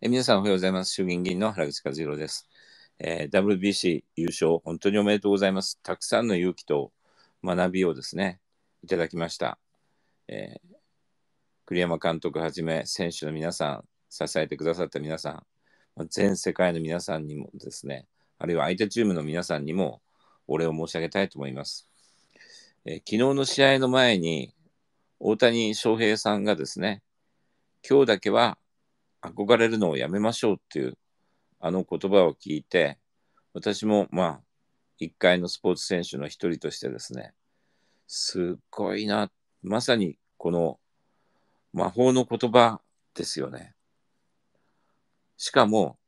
え皆さんおはようございます。衆議院議員の原口和弘です、えー、WBC 優勝、本当におめでとうございます。たくさんの勇気と学びをですね、いただきました。えー、栗山監督はじめ、選手の皆さん、支えてくださった皆さん、全世界の皆さんにもですね、あるいは相手チームの皆さんにもお礼を申し上げたいと思います。えー、昨日の試合の前に、大谷翔平さんがですね、今日だけは憧れるのをやめましょうっていうあの言葉を聞いて、私もまあ、一回のスポーツ選手の一人としてですね、すっごいな、まさにこの魔法の言葉ですよね。しかも、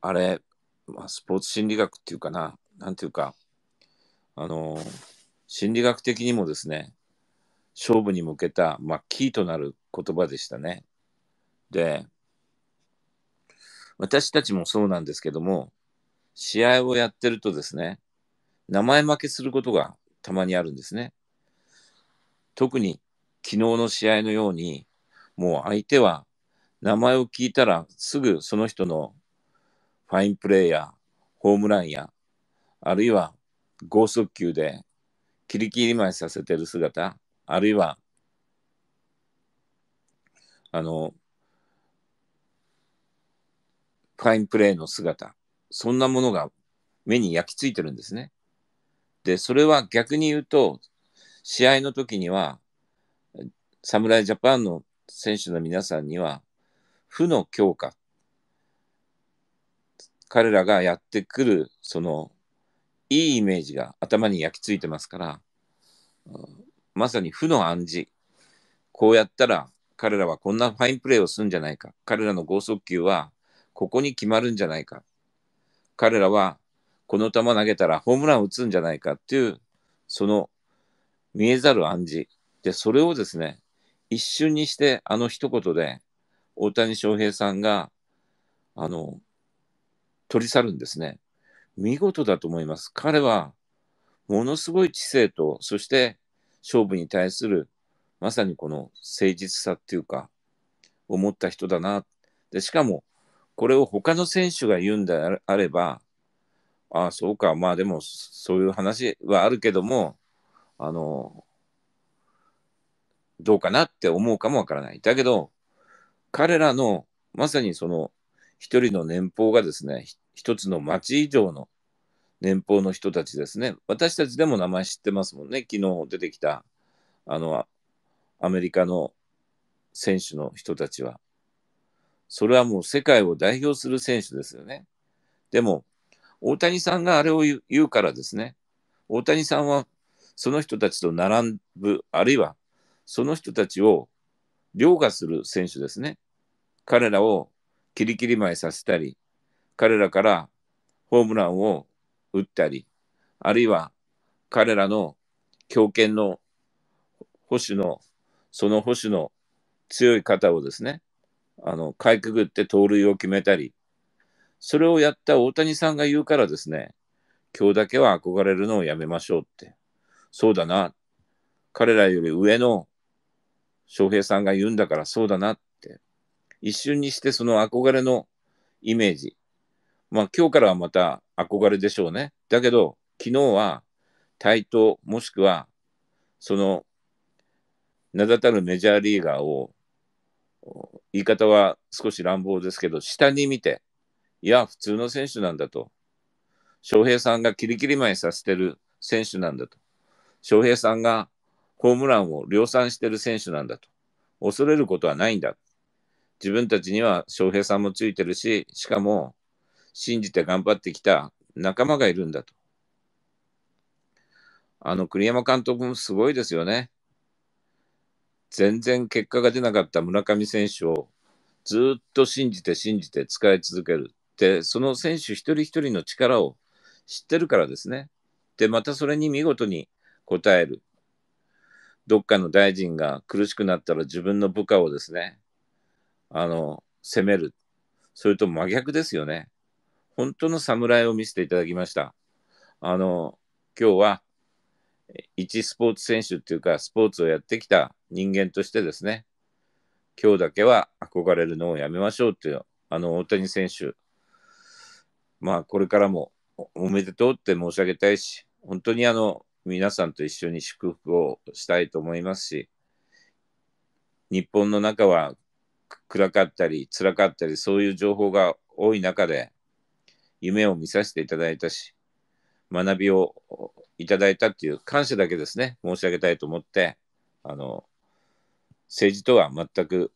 あれ、まあ、スポーツ心理学っていうかな、なんていうか、あの、心理学的にもですね、勝負に向けた、まあ、キーとなる言葉でしたね。で、私たちもそうなんですけども、試合をやってるとですね、名前負けすることがたまにあるんですね。特に昨日の試合のように、もう相手は名前を聞いたらすぐその人のファインプレーやホームランや、あるいは剛速球でキリキリ前させてる姿、あるいは、あの、ファインプレーの姿、そんなものが目に焼き付いてるんですね。で、それは逆に言うと、試合の時には、侍ジャパンの選手の皆さんには、負の強化、彼らがやってくる、その、いいイメージが頭に焼き付いてますから、まさに負の暗示。こうやったら彼らはこんなファインプレーをするんじゃないか。彼らの剛速球はここに決まるんじゃないか。彼らはこの球投げたらホームラン打つんじゃないかっていう、その見えざる暗示。で、それをですね、一瞬にしてあの一言で大谷翔平さんが、あの、取り去るんですね。見事だと思います。彼は、ものすごい知性と、そして勝負に対する、まさにこの誠実さっていうか、思った人だな。で、しかも、これを他の選手が言うんであれば、ああ、そうか、まあでも、そういう話はあるけども、あの、どうかなって思うかもわからない。だけど、彼らの、まさにその、一人の年俸がですね、一つの町以上の年俸の人たちですね。私たちでも名前知ってますもんね。昨日出てきた、あの、アメリカの選手の人たちは。それはもう世界を代表する選手ですよね。でも、大谷さんがあれを言うからですね、大谷さんはその人たちと並ぶ、あるいはその人たちを凌駕する選手ですね。彼らをキリキリ前させたり、彼らからホームランを打ったり、あるいは彼らの強肩の保守の、その保守の強い方をですね、あの、かいくぐって盗塁を決めたり、それをやった大谷さんが言うからですね、今日だけは憧れるのをやめましょうって。そうだな。彼らより上の翔平さんが言うんだからそうだなって。一瞬にしてその憧れのイメージ。まあ今日からはまた憧れでしょうね。だけど、昨日は対等もしくはその名だたるメジャーリーガーを言い方は少し乱暴ですけど、下に見て、いや、普通の選手なんだと。翔平さんがキリキリ前させてる選手なんだと。翔平さんがホームランを量産してる選手なんだと。恐れることはないんだ。自分たちには翔平さんもついてるし、しかも信じて頑張ってきた仲間がいるんだと。あの栗山監督もすごいですよね。全然結果が出なかった村上選手をずっと信じて信じて使い続ける。で、その選手一人一人の力を知ってるからですね。で、またそれに見事に応える。どっかの大臣が苦しくなったら自分の部下をですね、あの、責める。それと真逆ですよね。本当の侍を見せていただきました。あの、今日は一スポーツ選手っていうか、スポーツをやってきた人間としてですね、今日だけは憧れるのをやめましょうっていう、あの、大谷選手、まあ、これからもおめでとうって申し上げたいし、本当にあの、皆さんと一緒に祝福をしたいと思いますし、日本の中は暗かったり辛かったりそういう情報が多い中で夢を見させていただいたし学びをいただいたっていう感謝だけですね申し上げたいと思ってあの政治とは全く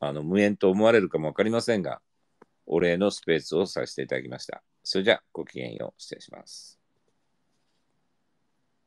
あの無縁と思われるかも分かりませんがお礼のスペースをさせていただきました。それじゃあごきげんよう失礼します。